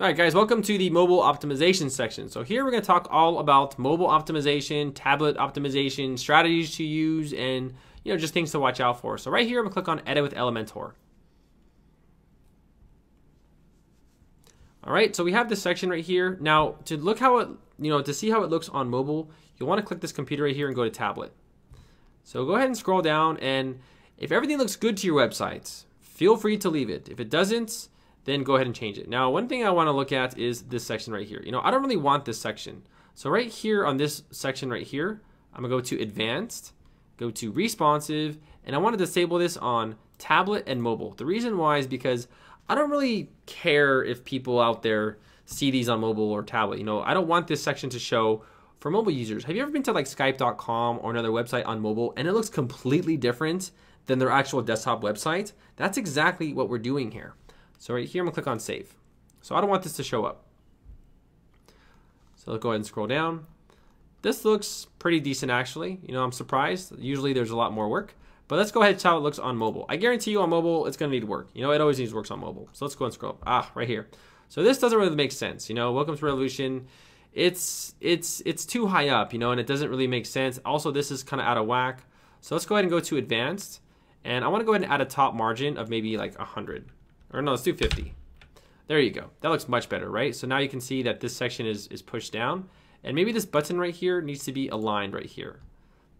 All right, guys, welcome to the mobile optimization section. So here we're going to talk all about mobile optimization, tablet optimization, strategies to use, and you know just things to watch out for. So right here, I'm going to click on Edit with Elementor. All right, so we have this section right here. Now, to look how it, you know, to see how it looks on mobile, you'll want to click this computer right here and go to tablet. So go ahead and scroll down, and if everything looks good to your website, feel free to leave it. If it doesn't, then go ahead and change it. Now, one thing I want to look at is this section right here. You know, I don't really want this section. So right here on this section right here, I'm gonna go to advanced, go to responsive, and I want to disable this on tablet and mobile. The reason why is because I don't really care if people out there see these on mobile or tablet. You know, I don't want this section to show for mobile users. Have you ever been to like skype.com or another website on mobile and it looks completely different than their actual desktop website? That's exactly what we're doing here. So right here, I'm gonna click on save. So I don't want this to show up. So let's go ahead and scroll down. This looks pretty decent actually. You know, I'm surprised. Usually there's a lot more work. But let's go ahead and see how it looks on mobile. I guarantee you on mobile, it's gonna need work. You know, it always needs work on mobile. So let's go and scroll. Ah, right here. So this doesn't really make sense. You know, welcome to Revolution. It's it's it's too high up, you know, and it doesn't really make sense. Also, this is kind of out of whack. So let's go ahead and go to advanced. And I want to go ahead and add a top margin of maybe like 100. Or no, let's do 50. There you go. That looks much better, right? So now you can see that this section is, is pushed down. And maybe this button right here needs to be aligned right here.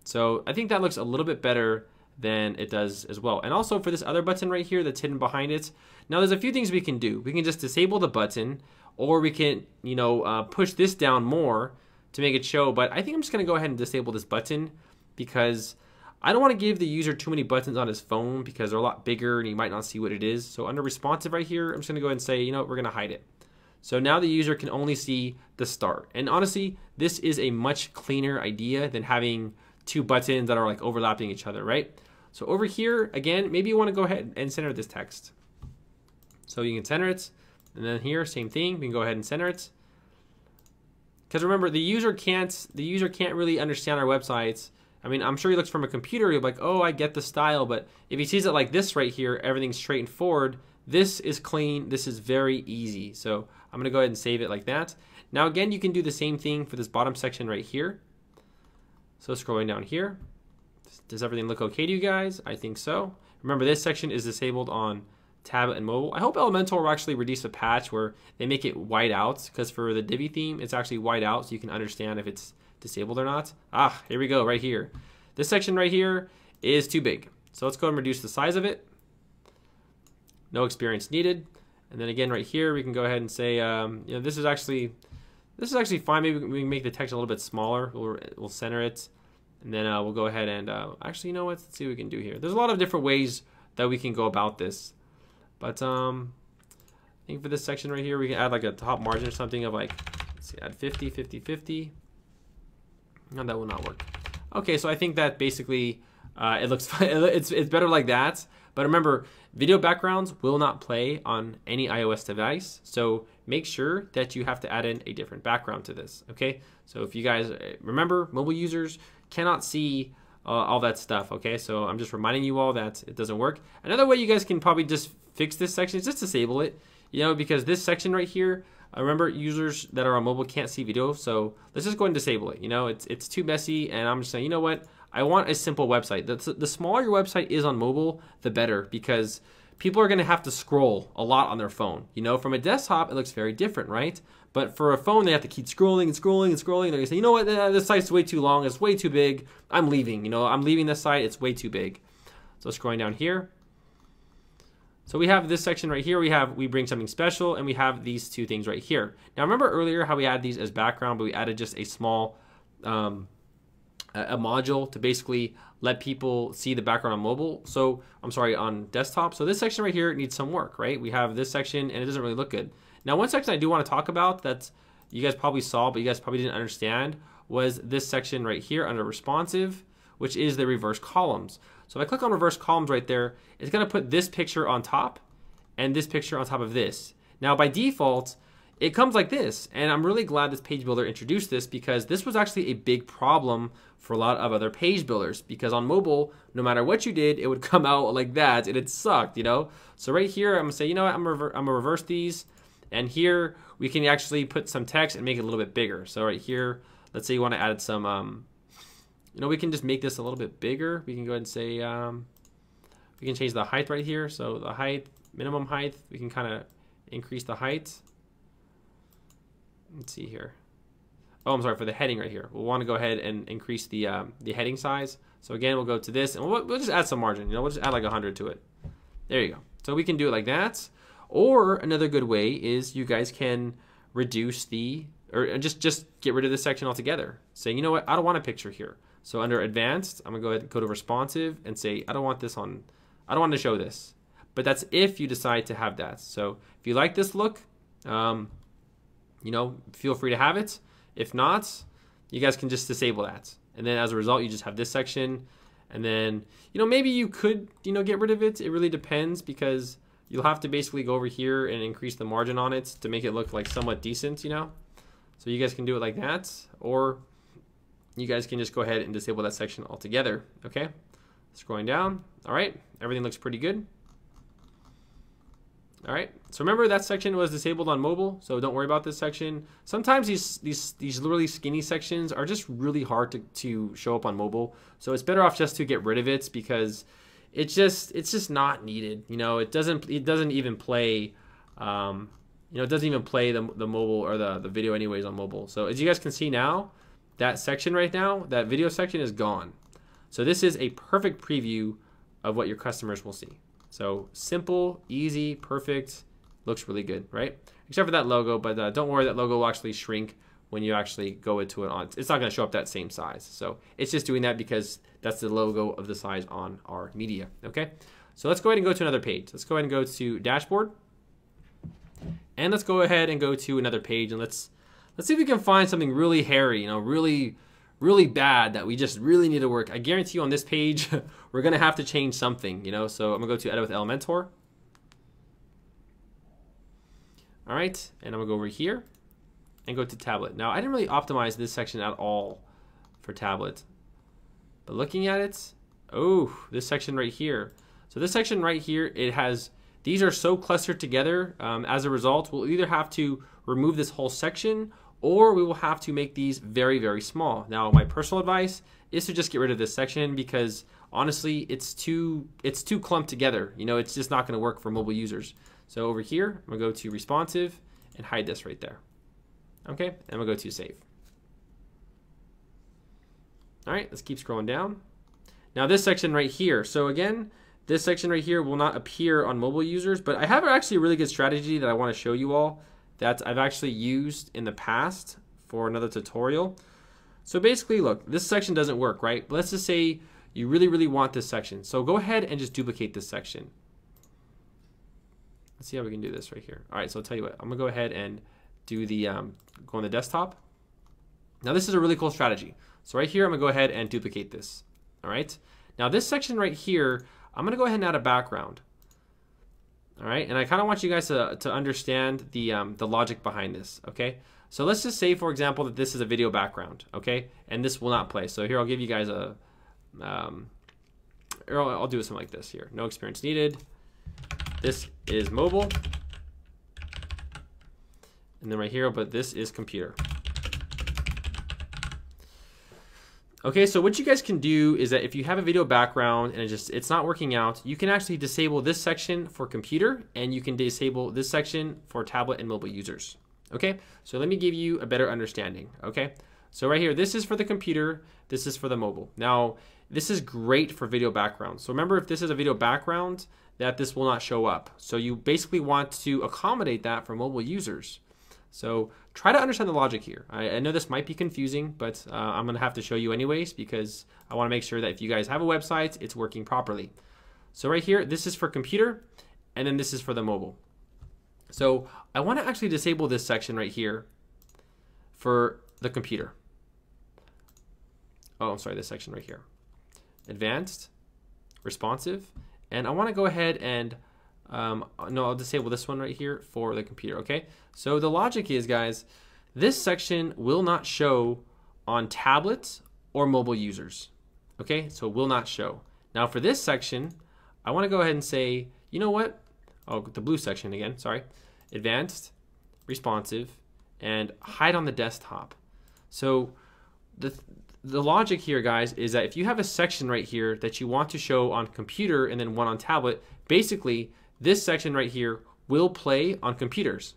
So I think that looks a little bit better than it does as well. And also for this other button right here that's hidden behind it. Now there's a few things we can do. We can just disable the button or we can, you know, uh, push this down more to make it show. But I think I'm just gonna go ahead and disable this button because I don't want to give the user too many buttons on his phone because they're a lot bigger and he might not see what it is. So under responsive right here, I'm just going to go ahead and say, you know, we're going to hide it. So now the user can only see the start. And honestly, this is a much cleaner idea than having two buttons that are like overlapping each other, right? So over here, again, maybe you want to go ahead and center this text. So you can center it. And then here, same thing. We can go ahead and center it. Because remember, the user can't the user can't really understand our websites I mean, I'm sure he looks from a computer, he'll be like, oh, I get the style. But if he sees it like this right here, everything's straight and forward, this is clean. This is very easy. So I'm going to go ahead and save it like that. Now, again, you can do the same thing for this bottom section right here. So scrolling down here, does everything look okay to you guys? I think so. Remember, this section is disabled on tablet and mobile. I hope Elementor will actually release a patch where they make it white out because for the Divi theme, it's actually white out so you can understand if it's disabled or not. Ah, here we go, right here. This section right here is too big. So let's go and reduce the size of it. No experience needed. And then again, right here, we can go ahead and say, um, you know, this is actually, this is actually fine. Maybe we can make the text a little bit smaller. We'll, we'll center it. And then uh, we'll go ahead and, uh, actually, you know what? Let's see what we can do here. There's a lot of different ways that we can go about this. But um, I think for this section right here, we can add like a top margin or something of like, let's see, add 50, 50, 50. No, that will not work. Okay, so I think that basically uh, it looks it's it's better like that. But remember, video backgrounds will not play on any iOS device. So make sure that you have to add in a different background to this. Okay, so if you guys uh, remember, mobile users cannot see uh, all that stuff. Okay, so I'm just reminding you all that it doesn't work. Another way you guys can probably just fix this section is just disable it. You know, because this section right here I remember users that are on mobile can't see video, so let's just go and disable it. You know, it's it's too messy, and I'm just saying, you know what? I want a simple website. The, the smaller your website is on mobile, the better, because people are going to have to scroll a lot on their phone. You know, from a desktop, it looks very different, right? But for a phone, they have to keep scrolling and scrolling and scrolling. They're to say, you know what, this site's way too long. It's way too big. I'm leaving. You know, I'm leaving this site. It's way too big. So scrolling down here, so we have this section right here. We have, we bring something special and we have these two things right here. Now remember earlier how we had these as background, but we added just a small, um, a, module to basically let people see the background on mobile. So I'm sorry, on desktop. So this section right here needs some work, right? We have this section and it doesn't really look good. Now one section I do want to talk about that you guys probably saw, but you guys probably didn't understand was this section right here under responsive, which is the reverse columns. So if I click on reverse columns right there, it's gonna put this picture on top and this picture on top of this. Now by default, it comes like this. And I'm really glad this page builder introduced this because this was actually a big problem for a lot of other page builders because on mobile, no matter what you did, it would come out like that and it sucked, you know? So right here, I'm gonna say, you know what, I'm, rever I'm gonna reverse these And here we can actually put some text and make it a little bit bigger. So right here, let's say you want to add some, um, you know, we can just make this a little bit bigger. We can go ahead and say, um, we can change the height right here. So the height, minimum height, we can kind of increase the height. Let's see here. Oh, I'm sorry, for the heading right here. We'll want to go ahead and increase the um, the heading size. So again, we'll go to this and we'll, we'll just add some margin. You know, we'll just add like 100 to it. There you go. So we can do it like that. Or another good way is you guys can reduce the, or just, just get rid of this section altogether. Saying, you know what, I don't want a picture here. So under advanced, I'm gonna go ahead and go to responsive and say, I don't want this on, I don't want to show this. But that's if you decide to have that. So if you like this look, um, you know, feel free to have it. If not, you guys can just disable that. And then as a result, you just have this section. And then, you know, maybe you could, you know, get rid of it. It really depends because you'll have to basically go over here and increase the margin on it to make it look like somewhat decent, you know? So you guys can do it like that, or you guys can just go ahead and disable that section altogether, okay? Scrolling down, all right, everything looks pretty good. All right, so remember that section was disabled on mobile, so don't worry about this section. Sometimes these these these really skinny sections are just really hard to, to show up on mobile, so it's better off just to get rid of it because it's just it's just not needed. You know, it doesn't it doesn't even play. Um, you know, it doesn't even play the, the mobile or the, the video anyways on mobile. So as you guys can see now, that section right now, that video section is gone. So this is a perfect preview of what your customers will see. So simple, easy, perfect, looks really good, right? Except for that logo, but uh, don't worry, that logo will actually shrink when you actually go into it on. It's not going to show up that same size. So it's just doing that because that's the logo of the size on our media, okay? So let's go ahead and go to another page. Let's go ahead and go to dashboard. And let's go ahead and go to another page and let's let's see if we can find something really hairy, you know, really really bad that we just really need to work. I guarantee you on this page, we're gonna have to change something, you know. So I'm gonna go to edit with Elementor. All right, and I'm gonna go over here and go to tablet. Now I didn't really optimize this section at all for tablet, but looking at it, oh, this section right here. So this section right here, it has these are so clustered together. Um, as a result, we'll either have to remove this whole section or we will have to make these very, very small. Now, my personal advice is to just get rid of this section because honestly, it's too, it's too clumped together. You know, it's just not gonna work for mobile users. So over here, I'm gonna go to responsive and hide this right there. Okay, and gonna go to save. All right, let's keep scrolling down. Now this section right here. So again, this section right here will not appear on mobile users, but I have actually a really good strategy that I want to show you all that I've actually used in the past for another tutorial. So basically, look, this section doesn't work, right? But let's just say you really, really want this section. So go ahead and just duplicate this section. Let's see how we can do this right here. All right, so I'll tell you what, I'm gonna go ahead and do the, um, go on the desktop. Now this is a really cool strategy. So right here, I'm gonna go ahead and duplicate this, all right? Now this section right here, I'm gonna go ahead and add a background. All right, and I kind of want you guys to, to understand the, um, the logic behind this, okay? So let's just say, for example, that this is a video background, okay? And this will not play. So here, I'll give you guys a, um, I'll, I'll do something like this here. No experience needed. This is mobile. And then right here, but this is computer. Okay, so what you guys can do is that if you have a video background and it just it's not working out, you can actually disable this section for computer and you can disable this section for tablet and mobile users. Okay, so let me give you a better understanding. Okay, so right here, this is for the computer, this is for the mobile. Now, this is great for video background. So remember, if this is a video background, that this will not show up. So you basically want to accommodate that for mobile users. So try to understand the logic here. I, I know this might be confusing, but uh, I'm going to have to show you anyways because I want to make sure that if you guys have a website, it's working properly. So right here, this is for computer, and then this is for the mobile. So I want to actually disable this section right here for the computer. Oh, I'm sorry, this section right here. Advanced, responsive, and I want to go ahead and um, no, I'll disable this one right here for the computer, okay? So the logic is, guys, this section will not show on tablets or mobile users, okay? So it will not show. Now for this section, I wanna go ahead and say, you know what? Oh, the blue section again, sorry. Advanced, responsive, and hide on the desktop. So the the logic here, guys, is that if you have a section right here that you want to show on computer and then one on tablet, basically this section right here will play on computers.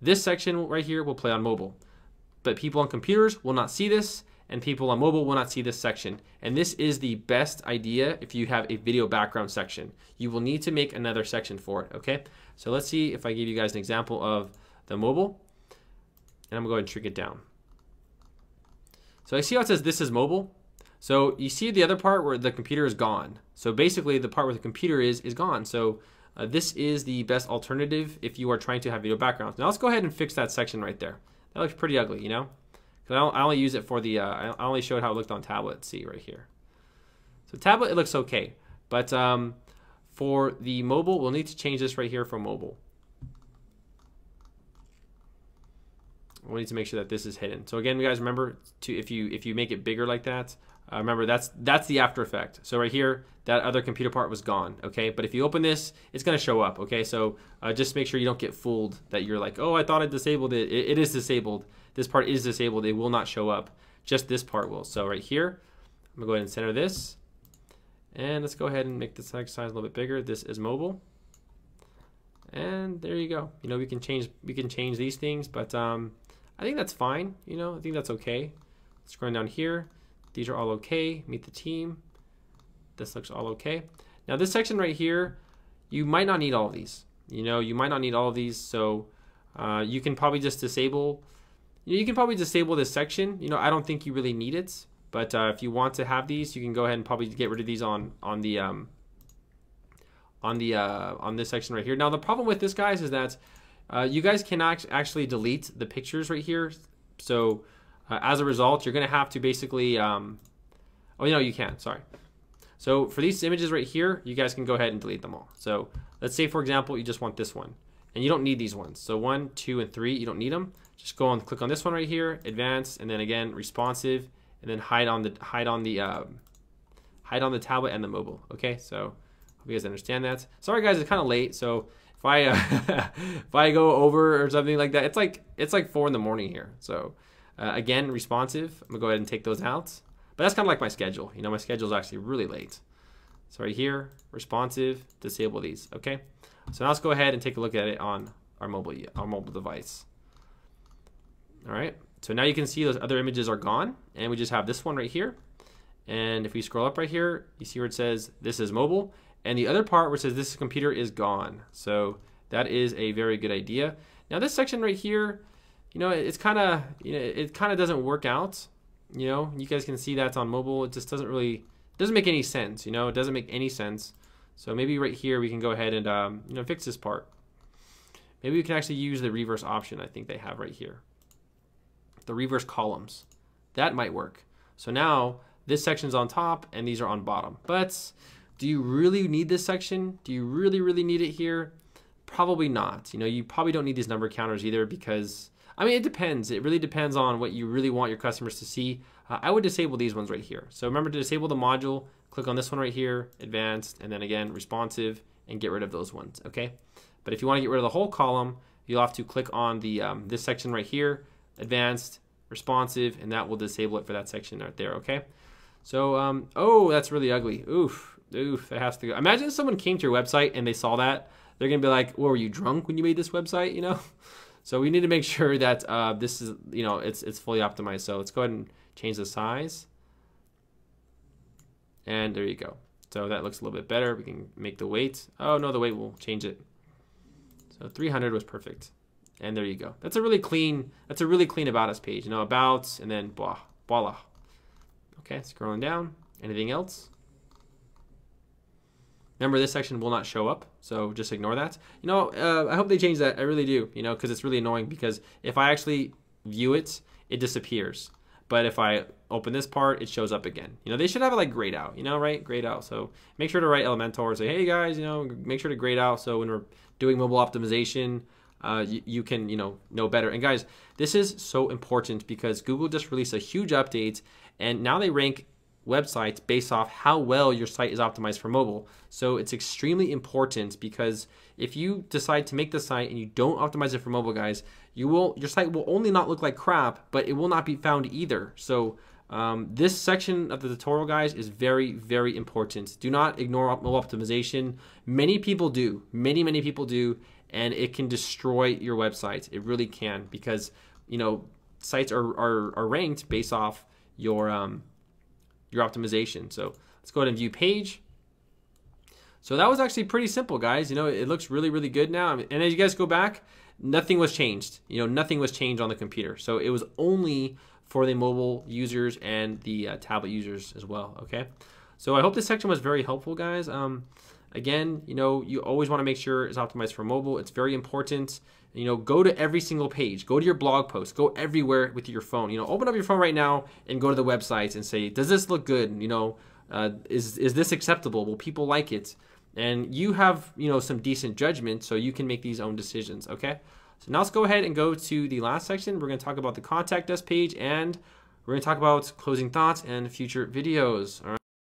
This section right here will play on mobile. But people on computers will not see this, and people on mobile will not see this section. And this is the best idea if you have a video background section. You will need to make another section for it, okay? So let's see if I give you guys an example of the mobile. And I'm gonna go ahead and shrink it down. So I see how it says this is mobile. So you see the other part where the computer is gone. So basically the part where the computer is, is gone. So uh, this is the best alternative if you are trying to have video backgrounds. Now let's go ahead and fix that section right there. That looks pretty ugly, you know? Because I, only use it for the, uh, I only showed how it looked on tablet. See right here. So tablet, it looks okay. But um, for the mobile, we'll need to change this right here for mobile. We need to make sure that this is hidden. So again, you guys remember to if you if you make it bigger like that, uh, remember that's that's the after effect. So right here, that other computer part was gone. Okay, but if you open this, it's gonna show up. Okay, so uh, just make sure you don't get fooled that you're like, oh, I thought I disabled it. it. It is disabled. This part is disabled. It will not show up. Just this part will. So right here, I'm gonna go ahead and center this, and let's go ahead and make the size a little bit bigger. This is mobile, and there you go. You know we can change we can change these things, but um, I think that's fine. You know I think that's okay. Scrolling down here these are all okay. Meet the team. This looks all okay. Now this section right here, you might not need all of these. You know, you might not need all of these. So uh, you can probably just disable, you, can probably disable this section. You know, I don't think you really need it. But uh, if you want to have these, you can go ahead and probably get rid of these on on the um, on the uh, on this section right here. Now the problem with this guys is that uh, you guys cannot actually delete the pictures right here. So uh, as a result, you're going to have to basically, um, oh, you know, you can, sorry. So for these images right here, you guys can go ahead and delete them all. So let's say, for example, you just want this one. And you don't need these ones. So one, two, and three, you don't need them. Just go and click on this one right here, advanced, and then again, responsive, and then hide on the hide on the um, hide on the tablet and the mobile. Okay, so hope you guys understand that. Sorry guys, it's kind of late, so if I uh, if I go over or something like that, it's like it's like four in the morning here. So uh, again, responsive. I'm gonna go ahead and take those out. But that's kind of like my schedule. You know, my schedule is actually really late. So right here, responsive, disable these. Okay. So now let's go ahead and take a look at it on our mobile our mobile device. All right. So now you can see those other images are gone, and we just have this one right here. And if we scroll up right here, you see where it says this is mobile, and the other part where it says this is computer is gone. So that is a very good idea. Now this section right here, you know, it's kind of, you know, it kind of doesn't work out. You know, you guys can see that's on mobile. It just doesn't really, doesn't make any sense. You know, it doesn't make any sense. So maybe right here we can go ahead and, um, you know, fix this part. Maybe we can actually use the reverse option I think they have right here. The reverse columns. That might work. So now this section's on top and these are on bottom. But do you really need this section? Do you really, really need it here? Probably not. You know, you probably don't need these number counters either because I mean, it depends. It really depends on what you really want your customers to see. Uh, I would disable these ones right here. So remember to disable the module, click on this one right here, advanced, and then again, responsive, and get rid of those ones, okay? But if you want to get rid of the whole column, you'll have to click on the um, this section right here, advanced, responsive, and that will disable it for that section right there, okay? So, um, oh, that's really ugly. Oof, oof, that has to go. Imagine if someone came to your website and they saw that. They're going to be like, well, were you drunk when you made this website, you know? So we need to make sure that uh, this is, you know, it's, it's fully optimized. So let's go ahead and change the size. And there you go. So that looks a little bit better. We can make the weight. Oh, no, the weight will change it. So 300 was perfect. And there you go. That's a really clean, that's a really clean about us page. You know, about, and then blah, voila. Okay, scrolling down. Anything else? Remember, this section will not show up, so just ignore that. You know, uh, I hope they change that. I really do, you know, because it's really annoying because if I actually view it, it disappears. But if I open this part, it shows up again. You know, they should have it like grayed out, you know, right? Grayed out. So make sure to write Elementor or say, hey guys, you know, make sure to grade out so when we're doing mobile optimization, uh, you, you, can, you know, know better. And guys, this is so important because Google just released a huge update and now they rank websites based off how well your site is optimized for mobile. So it's extremely important because if you decide to make the site and you don't optimize it for mobile guys, you will your site will only not look like crap, but it will not be found either. So um, this section of the tutorial guys is very very important. Do not ignore mobile optimization. Many people do. Many many people do and it can destroy your website. It really can because you know sites are, are, are ranked based off your um, your optimization. So let's go ahead and view page. So that was actually pretty simple, guys. You know, it looks really, really good now. And as you guys go back, nothing was changed. You know, nothing was changed on the computer. So it was only for the mobile users and the uh, tablet users as well. Okay. So I hope this section was very helpful, guys. Um, again, you know, you always want to make sure it's optimized for mobile. It's very important. You know, go to every single page. Go to your blog post. Go everywhere with your phone. You know, open up your phone right now and go to the websites and say, does this look good? You know, uh, is is this acceptable? Will people like it? And you have you know some decent judgment, so you can make these own decisions. Okay. So now let's go ahead and go to the last section. We're going to talk about the contact us page and we're going to talk about closing thoughts and future videos. All right.